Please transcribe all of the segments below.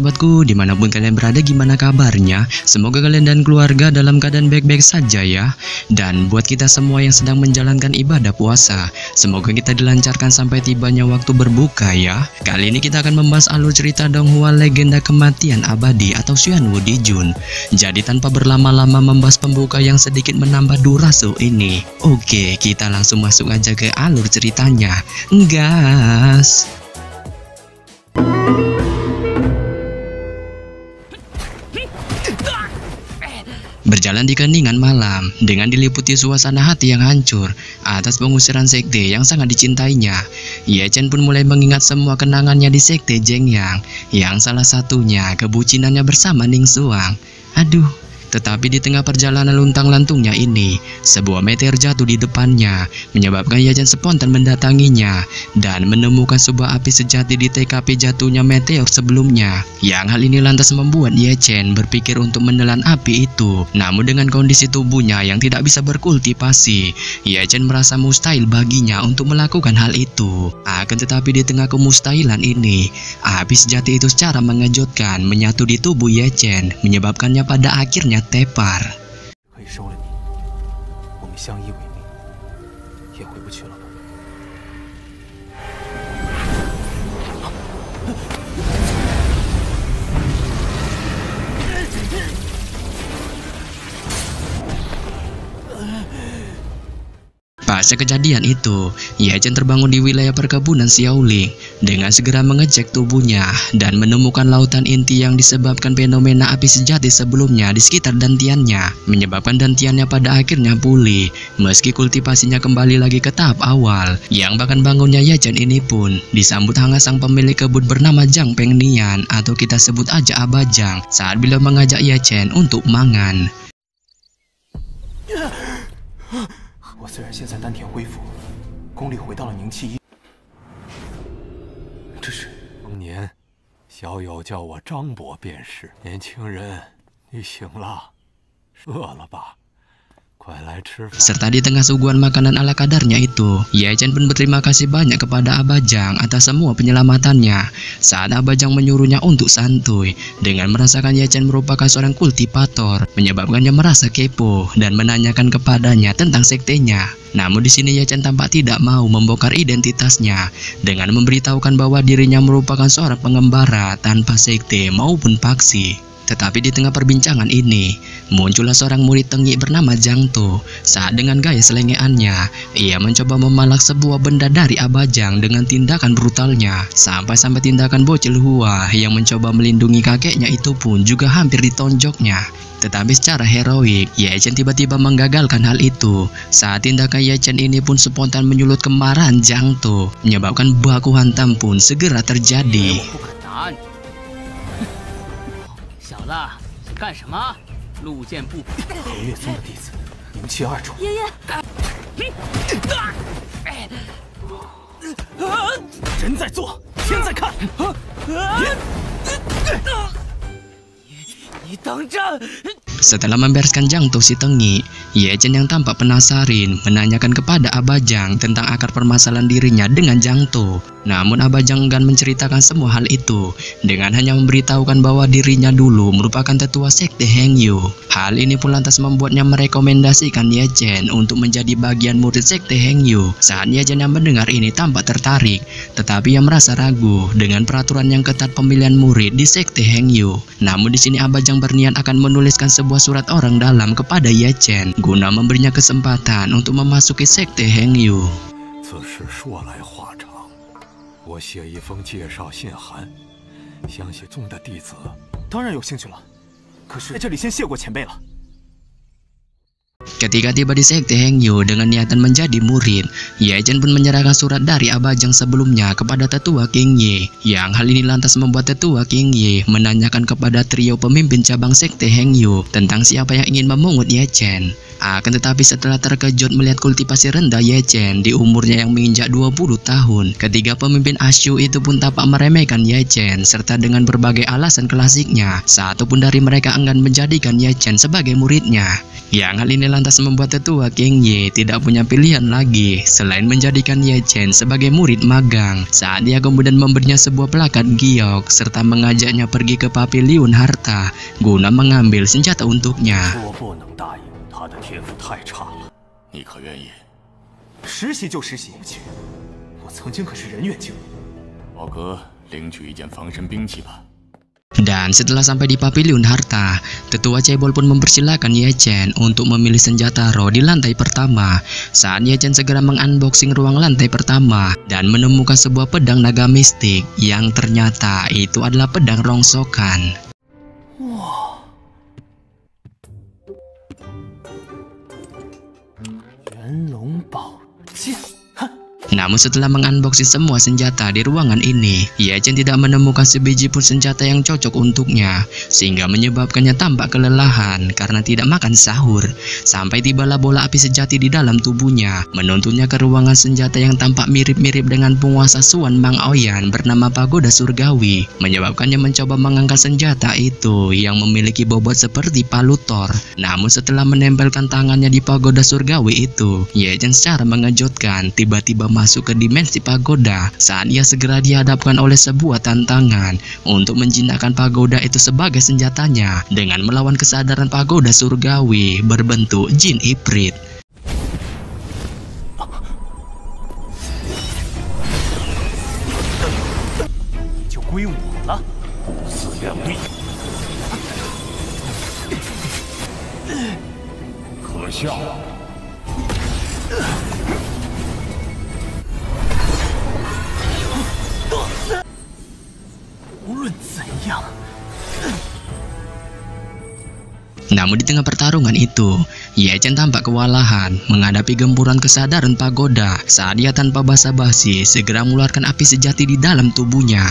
sobat-sobatku, di mana pun kalian berada gimana kabarnya? Semoga kalian dan keluarga dalam keadaan baik-baik saja ya Dan buat kita semua yang sedang menjalankan ibadah puasa Semoga kita dilancarkan sampai tibanya waktu berbuka ya Kali ini kita akan membahas alur cerita Donghua legenda kematian abadi atau Xuan Wu Jun Jadi tanpa berlama-lama membahas pembuka yang sedikit menambah durasi ini Oke, kita langsung masuk aja ke alur ceritanya Gas! Berjalan di keningan malam dengan diliputi suasana hati yang hancur atas pengusiran sekte yang sangat dicintainya. Ye Chen pun mulai mengingat semua kenangannya di sekte Jengyang yang salah satunya kebucinannya bersama Ning Suang. Aduh, tetapi di tengah perjalanan luntang-lantungnya ini, sebuah meteor jatuh di depannya, menyebabkan Yajan spontan mendatanginya dan menemukan sebuah api sejati di TKP jatuhnya meteor sebelumnya. Yang hal ini lantas membuat Yechen berpikir untuk menelan api itu. Namun dengan kondisi tubuhnya yang tidak bisa berkultivasi, Yechen merasa mustahil baginya untuk melakukan hal itu. Akan tetapi di tengah kemustahilan ini, api sejati itu secara mengejutkan menyatu di tubuh Yechen, menyebabkannya pada akhirnya Debar 可以收了你，我们相依为命，也回不去了。？Pasca kejadian itu, Yachen terbangun di wilayah perkebunan Xiaoling dengan segera mengecek tubuhnya dan menemukan lautan inti yang disebabkan fenomena api sejati sebelumnya di sekitar dantiannya, menyebabkan dantiannya pada akhirnya pulih meski kultivasinya kembali lagi ke tahap awal. Yang bahkan bangunnya Yachen ini pun disambut hangat sang pemilik kebun bernama Zhang Pengnian atau kita sebut aja Abajang saat beliau mengajak Yachen untuk mangan. 我虽然现在丹田恢复，功力回到了凝气一，这是当年小友叫我张伯便是。年轻人，你醒了，饿了吧？Serta di tengah suguhan makanan ala kadarnya itu, Yechen pun berterima kasih banyak kepada Abajang atas semua penyelamatannya saat Abajang menyuruhnya untuk santuy dengan merasakan Yechen merupakan seorang kultivator, menyebabkannya merasa kepo dan menanyakan kepadanya tentang sektenya. Namun di sini Yechen tampak tidak mau membongkar identitasnya dengan memberitahukan bahwa dirinya merupakan seorang pengembara tanpa sekte maupun paksi. Tetapi di tengah perbincangan ini, muncullah seorang murid tengik bernama Jangto. Saat dengan gaya selengeannya, ia mencoba memalak sebuah benda dari Abajang dengan tindakan brutalnya. Sampai-sampai tindakan bocil Hua yang mencoba melindungi kakeknya itu pun juga hampir ditonjoknya. Tetapi secara heroik, Yechen tiba-tiba menggagalkan hal itu. Saat tindakan Yechen ini pun spontan menyulut kemarahan Jangto, menyebabkan baku hantam pun segera terjadi. 小子，干什么？路见不何月宗的弟子，宁气二重。爷爷，人在做，天在看。你等着！ Setelah membereskan jangtung si Tengi, Yechen yang tampak penasaran menanyakan kepada Abajang tentang akar permasalahan dirinya dengan Jangto. Namun Abajang enggan menceritakan semua hal itu dengan hanya memberitahukan bahwa dirinya dulu merupakan tetua sekte Hengyu. Hal ini pun lantas membuatnya merekomendasikan Yechen untuk menjadi bagian murid sekte Hengyu. Saat Yechen yang mendengar ini tampak tertarik, tetapi ia merasa ragu dengan peraturan yang ketat pemilihan murid di sekte Hengyu. Namun di sini Abajang berniat akan menuliskan sebuah surat orang dalam kepada Yechen guna memberinya kesempatan untuk memasuki sekte Hengyu. 此事说来话长， 我写一封介绍信函，想写宗的弟子。当然有兴趣了，可是在这里先谢过前辈了。Ketika tiba di sekte Hengyu dengan niatan menjadi murid, Yechen pun menyerahkan surat dari Abajang sebelumnya kepada tetua King Ye. Yang hal ini lantas membuat tetua King Ye menanyakan kepada trio pemimpin cabang sekte Hengyu tentang siapa yang ingin memungut Yechen. Akan tetapi setelah terkejut melihat kultivasi rendah Ye Chen di umurnya yang menginjak 20 tahun, ketiga pemimpin Ashu itu pun tampak meremehkan Ye Chen serta dengan berbagai alasan klasiknya, satu pun dari mereka enggan menjadikan Ye Chen sebagai muridnya. Yang hal ini lantas membuat tetua King Ye tidak punya pilihan lagi selain menjadikan Ye Chen sebagai murid magang saat dia kemudian memberinya sebuah plakat giok serta mengajaknya pergi ke pavilion harta guna mengambil senjata untuknya. 说不能答应，他的天赋太差了。你可愿意？实习就实习，去。我曾经可是人员精英。宝哥，领取一件防身兵器吧。 Dan setelah sampai di pavilion harta, tetua cebol pun mempersilahkan Ye Chen untuk memilih senjata roh di lantai pertama. Saat Ye Chen segera mengunboxing ruang lantai pertama dan menemukan sebuah pedang naga mistik yang ternyata itu adalah pedang rongsokan. 元 Namun setelah mengunboxing semua senjata di ruangan ini, Ye Chen tidak menemukan sebiji pun senjata yang cocok untuknya, sehingga menyebabkannya tampak kelelahan karena tidak makan sahur. Sampai tibalah bola api sejati di dalam tubuhnya, menuntunnya ke ruangan senjata yang tampak mirip-mirip dengan penguasa Suan Mang Oyan bernama Pagoda Surgawi, menyebabkannya mencoba mengangkat senjata itu yang memiliki bobot seperti palu Thor. Namun setelah menempelkan tangannya di Pagoda Surgawi itu, Ye Chen secara mengejutkan tiba-tiba masuk ke dimensi pagoda saat ia segera dihadapkan oleh sebuah tantangan untuk menjinakkan pagoda itu sebagai senjatanya dengan melawan kesadaran pagoda surgawi berbentuk jin iprit. 你 Namun di tengah pertarungan itu, Ye Chen tampak kewalahan menghadapi gempuran kesadaran pagoda saat dia tanpa basa-basi segera mengeluarkan api sejati di dalam tubuhnya.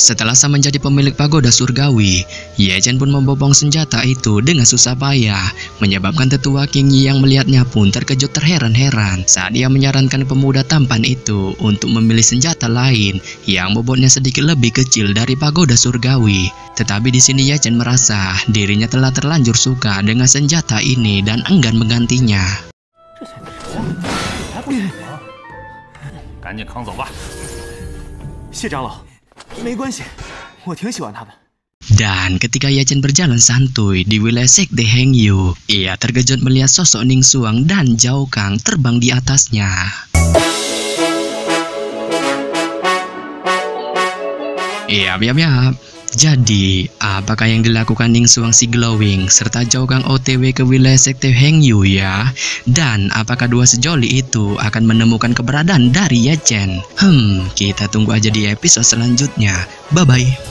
Setelah sang menjadi pemilik pagoda surgawi, Ye Chen pun membopong senjata itu dengan susah payah, menyebabkan tetua King Yi yang melihatnya pun terkejut terheran-heran saat ia menyarankan pemuda tampan itu untuk memilih senjata lain yang bobotnya sedikit lebih kecil dari pagoda surgawi. Tetapi di sini Ye Chen merasa dirinya telah terlanjur suka dengan senjata ini dan enggan menggantinya. 赶紧扛走吧。谢长老， 没关系，我挺喜欢他的。 Dan ketika Ye Chen berjalan santuy di wilayah sekte Hengyu, ia terkejut melihat sosok Ning Suang dan Zhao Kang terbang di atasnya. Yap, yap, yap. Jadi, apakah yang dilakukan Ning Suang si Glowing serta Zhao Kang OTW ke wilayah sekte Hengyu ya? Dan apakah dua sejoli itu akan menemukan keberadaan dari Ye Chen? Hmm, kita tunggu aja di episode selanjutnya. Bye-bye.